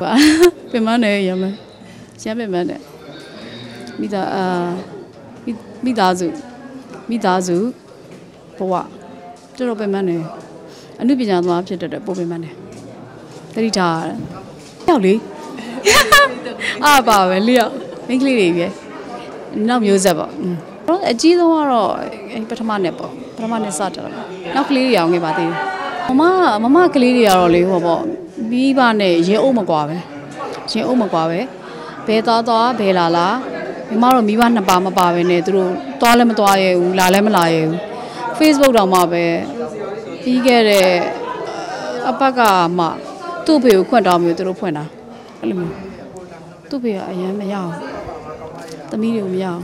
ပါပင်မနဲ့ရမယ်ရမ်းပင်မနဲ့မိသားအာမိမိသားစုမိသားစုဘဝတော်တော်ပင်မနဲ့အမှုပညာသမားဖြစ်တတ်တဲ့ပိုပင်မနဲ့တတိထားရတယ်ရောက်လေအားပါပဲလျောက်မိန်းကလေးတွေပဲနောက်မျိုးဆက်ပေါ့อืมတော့အကြီးဆုံးကတော့အဲ့ပထမနဲ့ပေါ့ပထမနဲ့စတယ်ပေါ့နောက်ကလေးတွေအောင်ခဲ့ပါသေးတယ်မမမမကလေးတွေကတော့လေဟောပေါ့ မိဘနဲ့ရင်အုပ်မကွာပဲရင်အုပ်မကွာပဲဘဲသွားသွားဘဲလာလာမိမတို့မိဘနှစ်ပါမပါပဲနဲ့သူတို့သွားလည်းမသွားရဘူးလာလည်းမလာရဘူး Facebook တောင်မှပဲပြီးခဲ့တဲ့အပတ်ကမှသူ့ဖေကိုခွန့်တောင်းမျိုးသူတို့ဖွင့်တာအဲ့လိုမျိုးသူ့ဖေကအရန်မရအောင်သမီးတွေကိုမရအောင်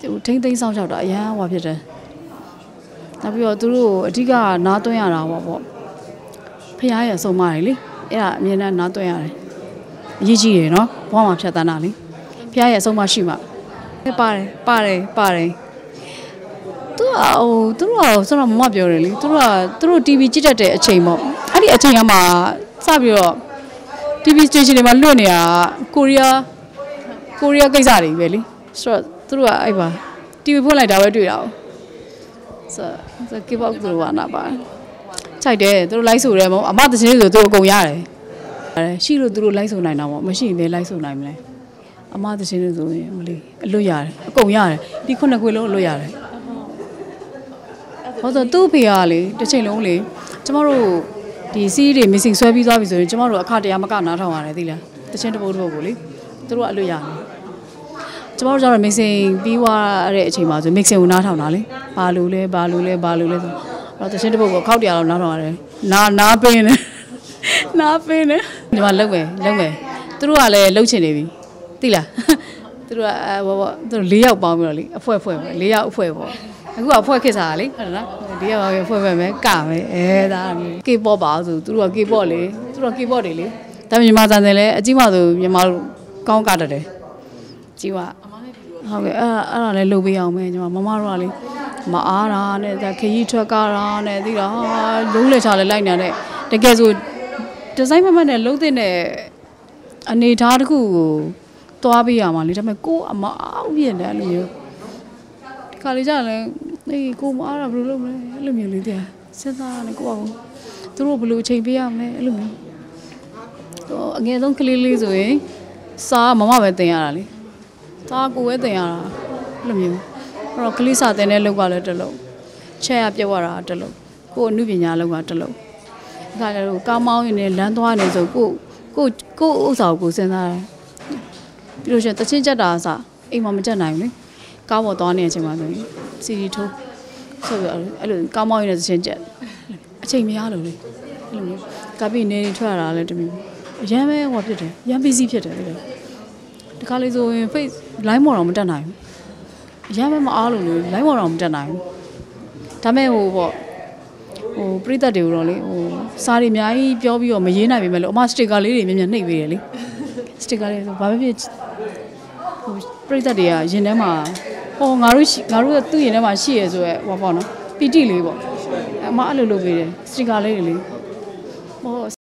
ဟိုထိမ့်သိမ်းဆောင်ရှောက်တာအရန်ဟွာဖြစ်တယ်နောက်ပြီးတော့သူတို့အဓိကနားသွင်းရတာပေါ့ပေါ့ ဖះရဲ့အဆုံးမတွေလေအဲ့ဒါအမြင်နဲ့နားသွင်းရတယ်အရေးကြီးတယ်နော်ဘဝမှာဖြတ်တန်းတာလေဖះရဲ့အဆုံးမရှိမှပါတယ်ပါတယ်ပါတယ်သူကဟိုသူတို့ကဆိုတော့မမပြောတယ်လေသူတို့ကသူတို့ TV ကြည့်တတ်တဲ့အချိန်ပေါ့အဲ့ဒီအချိန်ကမှစပြီးတော့ TV station တွေမှာလွတ်နေတာကိုရီးယားကိုရီးယားကိစ္စတွေပဲလေဆိုတော့သူတို့ကအဲ့ပါ TV ဖွင့်လိုက်တာပဲတွေ့တာ哦ဆိုဆိုကေပေါ့သူတို့ကနာပါ ခြိုက်တယ်သူတို့လိုက်ဆိုတယ်မဟုတ်အမတချင်းဆိုသူတို့အကုန်ရတယ်အဲရှိလို့သူတို့လိုက်ဆိုနိုင်တာပေါ့မရှိရင်လည်းလိုက်ဆိုနိုင်မလဲအမတချင်းဆိုရင်မလေးအလွတ်ရတယ်အကုန်ရတယ်ဒီခုနှစ်ခွေလုံးအလွတ်ရတယ်ဟောဆိုသူ့ဖေကလေတစ်ချိန်လုံးလေကျမတို့ဒီစီးတွေ missing ဆွဲပြီးသွားပြီဆိုရင်ကျမတို့အခတရားမကနားထောင်ရတယ်သိလားတချင်းတစ်ပုတ်တစ်ပုတ်ကိုလေသူတို့ကအလွတ်ရတယ်ကျမတို့ကျတော့ mixing ပြီးသွားတဲ့အချိန်မှာဆို mixing ကိုနားထောင်တာလေဘာလို့လဲဘာလို့လဲဘာလို့လဲဆို တော့တချင်းတစ်ပုတ်ကိုခောက်တရားတော့နားထောင်ရတယ်နားနားပင်းတယ်နားပင်းတယ်ဒီမှာလုံမယ်လုံမယ်သူတို့ကလည်းလှုပ်ချင်နေပြီသိလားသူတို့ကအဲဘောဘောသူတို့၄ယောက်ပေါင်းပြီးတော့လေအဖွဲဖွဲပဲ၄ယောက်အဖွဲပေါ့အခုကအဖွဲခစ်စားတာလေဟုတ်လားဒီယောက်အဖွဲပဲမယ်ကမယ်အဲဒါကေပေါ့ပါဆိုသူတို့ကကေပေါ့လေသူတို့ကကေပေါ့တွေလေဒါပေမဲ့မြန်မာတန်တယ်လေအကြီးမဆိုမြန်မာတို့ကောင်းကတတ်တယ်ကြီးကဟုတ်ကဲ့အဲ့အဲ့ဒါလည်းလုပ်ပေးအောင်မယ်ညီမမမတို့ကလေ မအားတာနဲ့ဒါခရီးထွက်ကားတာနဲ့သိတာလုံးလက်ချလည်းလိုက်နေတဲ့တကယ်ဆိုဒီဇိုင်းမမတ်နဲ့လုံးတဲ့နဲ့အနေထားတစ်ခုကိုသွားပေးရမှာလေဒါပေမဲ့ကိုယ်အမအားပြည့်တယ်အဲ့လိုမျိုးဒီခါလေးကြလည်းအေးကိုမအားတာဘယ်လိုလုပ်မလဲအဲ့လိုမျိုးလေးတဲ့စဉ်းစားရတယ်ကိုအောင်သူတို့ဘယ်လိုအချိန်ပေးရမလဲအဲ့လိုမျိုးဟိုအငယ်ဆုံးကလေးလေးဆိုရင်စားမမပဲတင်ရတာလေစားကိုပဲတင်ရတာအဲ့လိုမျိုး အဲ့တော့ကလေးစားတင်တဲ့လောက်ကလည်းတစ်လုံးချက်ရပြတ်သွားတာတစ်လုံးကိုအမှုပညာလောက်ကတစ်လုံးဒါကြတော့ကားမောင်းရင်လည်းလမ်းသွားနေဆိုကိုကိုကိုဥစ္စာကိုစဉ်းစားတယ်ပြီးလို့ရှိရင်တချင်းကြက်တာအစားအိမ်မှာမကြက်နိုင်ဘူးလေကားပေါ်သွားနေတဲ့အချိန်မှာဆိုရင်စီဒီထိုးဆိုပြီးအဲ့လိုကားမောင်းရင်လည်းတချင်းကြက်အချိန်မရလို့လေအဲ့လိုမျိုးကားပြီးနေနေထွက်ရတာလည်းတမျိုးအရန်ပဲဟောဖြစ်တယ်ရန် busy ဖြစ်တယ်လေဒီခါလေးဆိုရင် face line မော်တော့မတက်နိုင်ဘူး အရန်ပဲမအားလို့လေ line မော်တော့မတက်နိုင်ဘူးဒါမဲ့ဟိုပေါ့ဟိုပြိသက်တွေကိုတော့လေဟိုစားတွေအများကြီးပြောပြီးတော့မရေးနိုင်ပေမဲ့လို့အမစတစ်ကာလေးတွေမြင်မြင်နှိပ်ပေးတယ်လေစတစ်ကာလေးဆိုဘာပဲဖြစ်ဟိုပြိသက်တွေကရင်ထဲမှာဟောငါတို့ရှိငါတို့ကသူ့ရင်ထဲမှာရှိရဆိုရဲဟောပေါ့နော်ပီတိလေးပေါ့အမအဲ့လိုလုပ်ပေးတယ်စတစ်ကာလေးတွေလေဟော